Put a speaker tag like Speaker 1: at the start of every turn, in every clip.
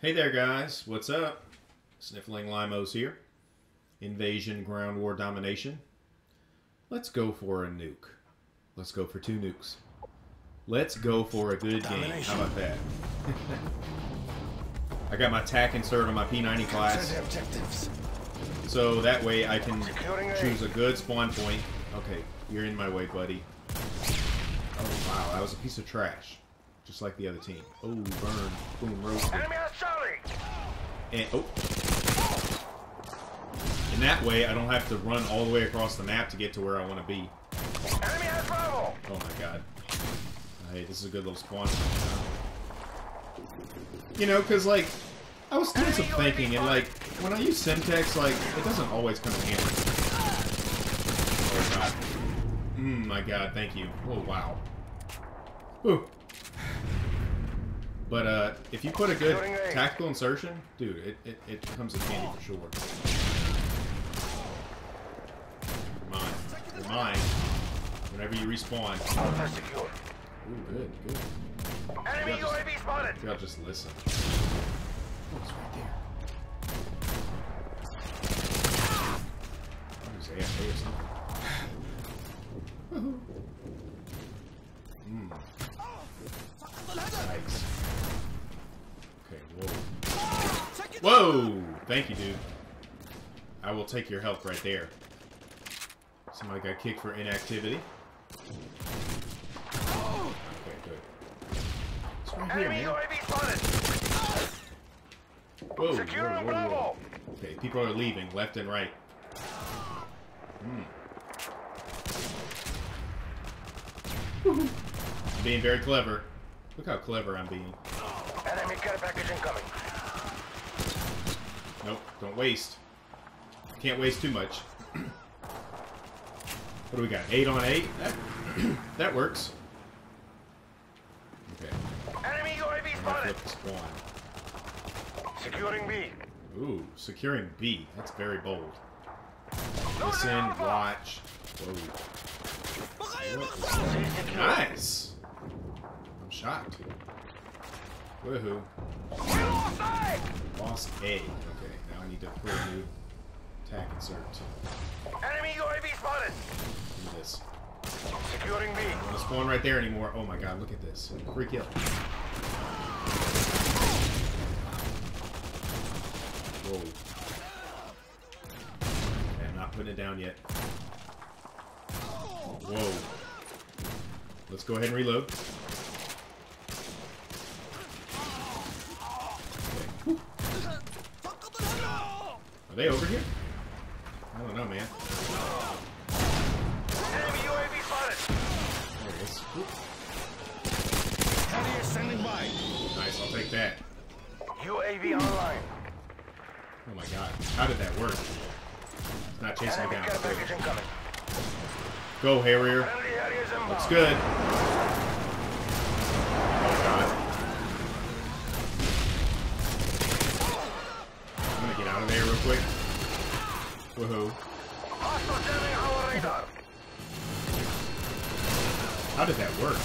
Speaker 1: Hey there, guys. What's up? Sniffling Limos here. Invasion, ground war, domination. Let's go for a nuke. Let's go for two nukes. Let's go for a good game. How about that? I got my TAC insert on my P90 class. So that way I can choose a good spawn point. Okay, you're in my way, buddy. Oh, wow. That was a piece of trash. Just like the other team. Oh, burn. Boom, roasted.
Speaker 2: Enemy has Charlie.
Speaker 1: And, oh. And that way, I don't have to run all the way across the map to get to where I want to be.
Speaker 2: Enemy has Bravo.
Speaker 1: Oh my god. Hey, this is a good little spawn. You know, because, like, I was doing some thinking, and, like, when I use Semtex, like, it doesn't always come in handy. Oh god. Mm, my god, thank you. Oh, wow. Ooh. But, uh, if you put a good tactical insertion, dude, it, it, it comes in handy for sure. Mine. You're mine. Whenever you respawn. Ooh, good, good.
Speaker 2: Enemy UAV spotted.
Speaker 1: Maybe I'll just listen. Oh, it's right there. Oh, he's AFK or something. Hmm. Yikes. Okay, whoa. Whoa! Thank you, dude. I will take your help right there. Somebody got kicked for inactivity. Okay, good. It's right here,
Speaker 2: Enemy
Speaker 1: man.
Speaker 2: UAV spotted.
Speaker 1: Whoa,
Speaker 2: Securing
Speaker 1: whoa, whoa, whoa. Okay, people are leaving left and right. Hmm. I'm being very clever. Look how clever I'm being.
Speaker 2: Enemy care package incoming.
Speaker 1: Nope, don't waste. Can't waste too much. what do we got? Eight on eight? That, that works. Okay,
Speaker 2: Enemy UAV spotted.
Speaker 1: spawn.
Speaker 2: Securing B.
Speaker 1: Ooh, securing B. That's very bold. Listen, watch. Whoa. What is
Speaker 2: C
Speaker 1: that?
Speaker 2: secure.
Speaker 1: Nice! I'm shocked. Woohoo.
Speaker 2: Lost A.
Speaker 1: Okay, now I need to put a new TAC insert.
Speaker 2: Enemy UAV spotted.
Speaker 1: Do this.
Speaker 2: Securing B.
Speaker 1: I don't spawn right there anymore. Oh my god, look at this. Free kill. Whoa. Okay, I'm not putting it down yet. Whoa. Let's go ahead and reload. Okay. Whew. Are they over here? I don't know, man.
Speaker 2: Enemy UAV spotted.
Speaker 1: There it is.
Speaker 2: Enemy is standing by.
Speaker 1: Nice, I'll take that.
Speaker 2: UAV online.
Speaker 1: Oh my god. How did that work? It's not chasing me down.
Speaker 2: care
Speaker 1: Good.
Speaker 2: package incoming.
Speaker 1: Go, Harrier.
Speaker 2: Friendly Harriers inbound.
Speaker 1: Looks good. Oh god. I'm gonna get out of there real quick. Woohoo.
Speaker 2: Hostile jamming our radar.
Speaker 1: How did that work?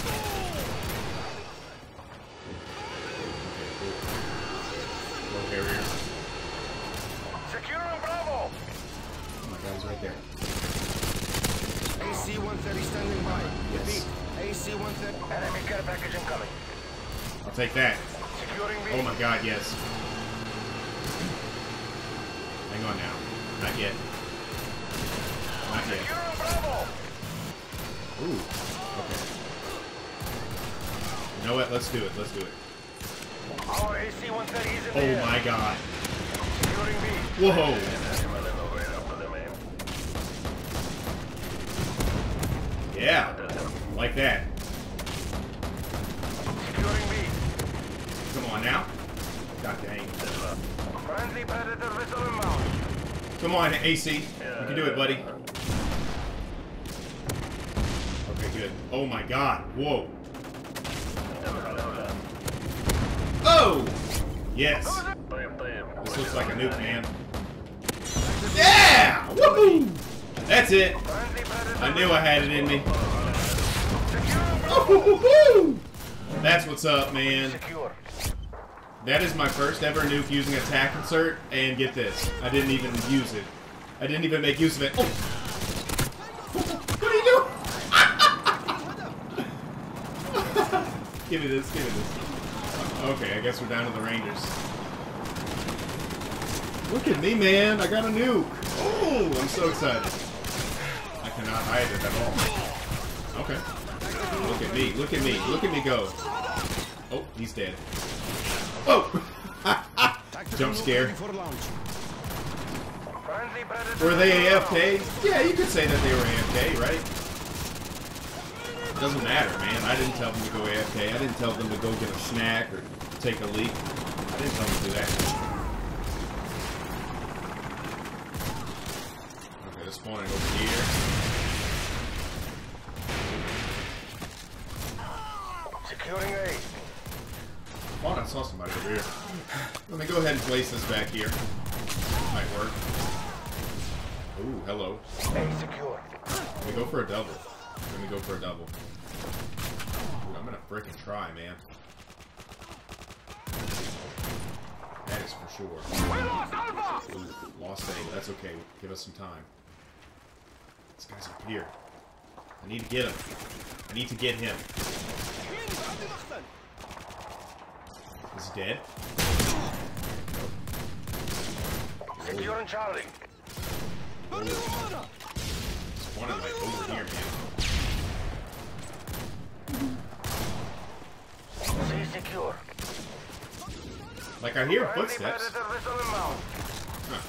Speaker 1: Go, Harrier.
Speaker 2: Securing Bravo.
Speaker 1: Oh my god, he's right there.
Speaker 2: AC-130 standing by.
Speaker 1: Yes.
Speaker 2: AC-130. Enemy care package incoming.
Speaker 1: I'll take that.
Speaker 2: Securing oh B.
Speaker 1: Oh my god, yes. Hang on now. Not yet. Not yet. Ooh. Okay. You know what? Let's do it. Let's do it.
Speaker 2: Our AC-130 is in the
Speaker 1: Oh my god. Whoa. Yeah. Like that. Come on now. Come on, AC. You can do it, buddy. Okay, good. Oh my god. Whoa. Oh! Yes. This looks like a nuke, man. Yeah! Woohoo! That's it. I knew I had it in me. Oh, woo, woo, woo. That's what's up, man. That is my first ever nuke using a TAC insert, and get this, I didn't even use it. I didn't even make use of it. Oh! What are you doing? give me this, give me this. Okay, I guess we're down to the Rangers. Look at me, man! I got a nuke! Oh, I'm so excited. I cannot hide it at all. Okay. Look at me, look at me, look at me go. Oh, he's dead. Oh! Jump scare. Were they AFK? Yeah, you could say that they were AFK, right? Doesn't matter, man. I didn't tell them to go AFK. I didn't tell them to go get a snack or take a leak. I didn't tell them to do that. Okay, spawning over here.
Speaker 2: Securing A.
Speaker 1: Thought I saw somebody over here. Let me go ahead and place this back here. Might work. Ooh, hello.
Speaker 2: Stay secure.
Speaker 1: Let me go for a double. Let me go for a double. Dude, I'm gonna frickin' try, man. That is for sure.
Speaker 2: We lost Alpha!
Speaker 1: Ooh, lost A. That's okay. Give us some time. This guy's up here. I need to get him. I need to get him. Is he dead?
Speaker 2: Securing Charlie.
Speaker 1: There's one in like over here, man.
Speaker 2: Secure.
Speaker 1: Like I hear footsteps.
Speaker 2: Predator missile inbound.
Speaker 1: Huh.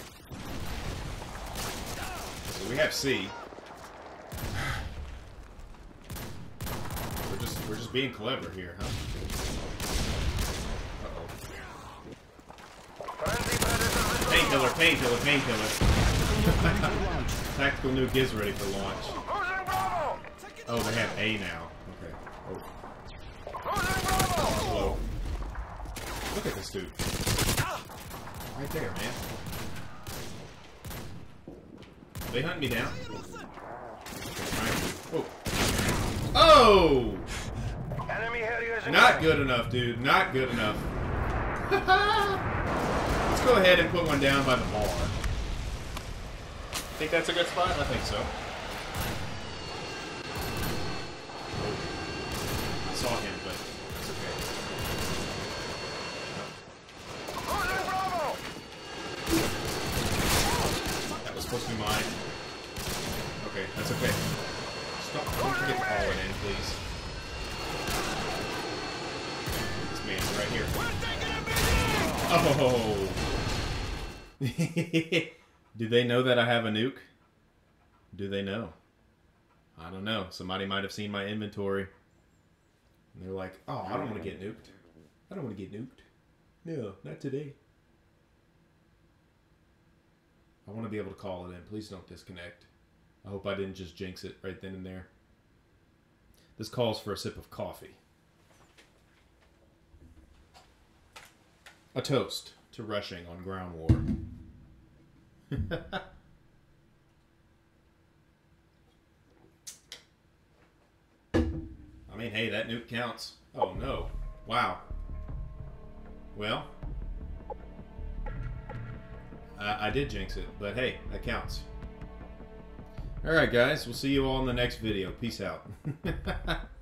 Speaker 1: So we have C. We're just we're just being clever here, huh? Uh
Speaker 2: Friendly Predator
Speaker 1: oh.
Speaker 2: missile
Speaker 1: Painkiller, painkiller, painkiller. Tactical nuke is ready for launch. Oh, they have A now. Okay. Oh, hello. Look at this dude. Right there, man. They hunt me down. Right. Oh. Oh!
Speaker 2: Enemy
Speaker 1: Not good enough, dude. Not good enough. Go ahead and put one down by the bar. Think that's a good spot? I think so. I saw him, but it's okay. That was supposed to be mine. Okay, that's okay. Stop. Don't to call in, please. This man's right here. Oh! Do they know that I have a nuke? Do they know? I don't know. Somebody might have seen my inventory. And they're like, oh, I don't want to get nuked. I don't want to get nuked. No, not today. I want to be able to call it in. Please don't disconnect. I hope I didn't just jinx it right then and there. This calls for a sip of coffee. A toast to rushing on ground war. I mean, hey, that nuke counts. Oh no. Wow. Well, I, I did jinx it, but hey, that counts. Alright, guys, we'll see you all in the next video. Peace out.